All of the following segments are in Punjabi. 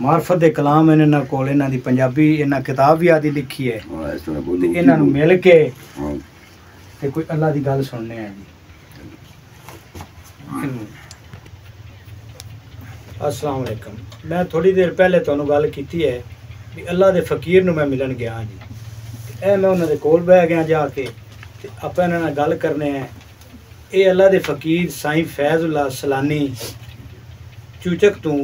معرفت دے کلام انہاں کول انہاں دی پنجابی انہاں کتاب بھی آدی لکھی ہے انہاں مل کے تے کوئی اللہ دی گل سننے ہیں جی السلام علیکم میں تھوڑی دیر پہلے تانوں گل کیتی ہے کہ اللہ دے فقیر نو میں ملن گیا جی اے میں انہاں دے کول بیٹھ گیا جا کے تے اپا انہاں نال گل کرنے ہیں اے اللہ دے فقیر سائیں فیض اللہ سلانی چوچک تو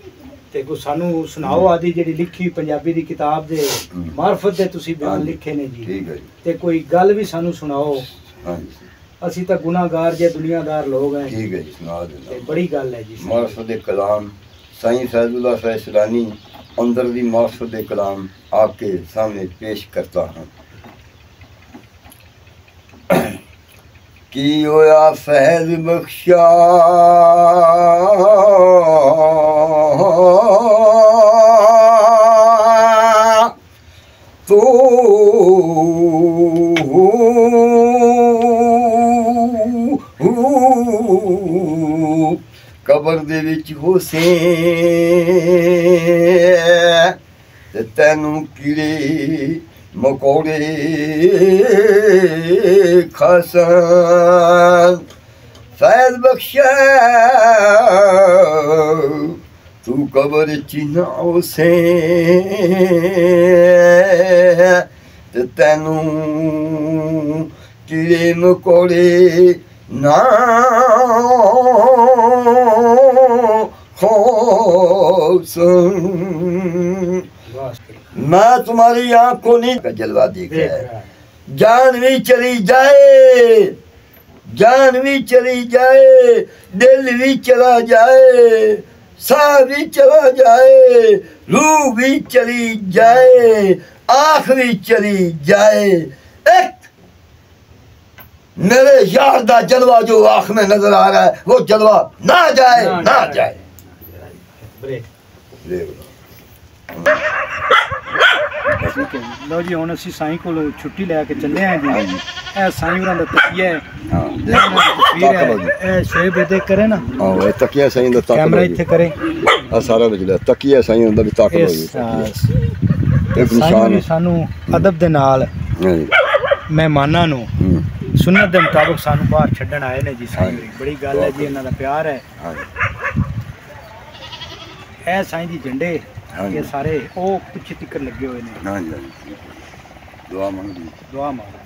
ਤੇ ਕੋ ਸਾਨੂੰ ਸੁਣਾਓ ਆਦੀ ਜਿਹੜੀ ਲਿਖੀ ਪੰਜਾਬੀ ਦੀ ਕਿਤਾਬ ਦੇ ਮਾਰਫਤ ਦੇ ਤੁਸੀਂ ਬਿਆਨ ਲਿਖੇ ਨੇ ਜੀ। ਠੀਕ ਹੈ ਜੀ। ਤੇ ਕੋਈ ਗੱਲ ਵੀ ਸਾਨੂੰ ਸੁਣਾਓ। ਅਸੀਂ ਤਾਂ ਗੁਨਾਹਗਾਰ ਜੇ ਦੁਨੀਆਦਾਰ ਲੋਕ ਹੈ ਠੀਕ ਹੈ ਜੀ ਸੁਣਾ ਦਿੰਦਾ ਬੜੀ ਗੱਲ ਹੈ ਜੀ। ਮਾਰਫਤ ਦੇ ਕਲਾਮ ਸਾਈਂ ਸੈਦੁੱਲਾ ਫੈਸਲਾਨੀ ਅੰਦਰ ਦੀ ਮਾਰਫਤ ਦੇ ਕਲਾਮ ਆਪਕੇ ਸਾਹਮਣੇ ਪੇਸ਼ ਕਰਤਾ ਹਾਂ। ਕੀ ਹੋਇਆ ਫੈਜ਼ ਬਖਸ਼ਾ ਤੋ। ਕਬਰ ਦੇ ਵਿੱਚ ਹੋਸੇ ਤੇ ਤੈਨੂੰ ਕੀੜੇ ਮਕੌੜੇ ਖਸਨ ਫੈਜ਼ ਬਖਸ਼ਾ تو قبر چناؤ سے تے تینوں کیڑے مکوڑے نہ میں تمہاری آنکھوں نہیں کا جلوہ دیکھ رہا ہے۔ جان بھی چلی جائے۔ جان بھی چلی جائے۔ دل بھی چلا جائے۔ ساری چلا جائے روح بھی چلی جائے آخری بھی چلی جائے۔ ایک میرے یار دا جلوہ جو آنکھ میں نظر آ رہا ہے وہ جلوہ نہ جائے نہ جائے۔ ਠੀਕ ਜੀ। ਹੁਣ ਅਸੀਂ ਸਾਈਂ ਕੋਲ ਛੁੱਟੀ ਲੈ ਕੇ ਚੱਲੇ ਆਂ ਜੀ। ਇਹ ਸਾਈਂ ਉਹਨਾਂ ਦਾ ਤਕੀਆ ਹੈ। ਹਾਂ। ਤੇ ਇਹਨਾਂ ਦੀ ਤਸਵੀਰ ਕਰੇ ਨਾ। ਆਹ ਇਹ ਤਕੀਆ ਸਾਈਂ ਦਾ ਤਾਕਤ ਕੈਮਰਾ ਇੱਥੇ ਕਰੇ। ਆ ਸਾਰਾ ਵਿੱਚ ਲਿਆ ਤਕੀਆ ਸਾਈਂ ਦਾ ਵੀ ਤਾਕਤ ਹੋ ਇਹ ਸਾਈਂ ਨੇ ਸਾਨੂੰ ਅਦਬ ਦੇ ਨਾਲ ਮਹਿਮਾਨਾਂ ਨੂੰ ਸੁਨਤ ਦੇ ਮੁਤਾਬਕ ਸਾਨੂੰ ਬਾਹਰ ਛੱਡਣ ਆਏ ਨੇ ਜੀ ਸਾਈਂ ਬੜੀ ਗੱਲ ਹੈ ਜੀ ਇਹਨਾਂ ਦਾ ਪਿਆਰ ਹੈ। ਹਾਂਜੀ ਇਹ ਸਾਈਂ ਜੀ ਝੰਡੇ। ਇਹ ਸਾਰੇ ਉਹ ਪਿੱਛੇ ਤਿੱਕਰ ਲੱਗੇ ਹੋਏ ਨੇ। ਹਾਂਜੀ ਹਾਂਜੀ। ਦੁਆ ਮੰਗਦੀ। ਦੁਆ ਮਾਰ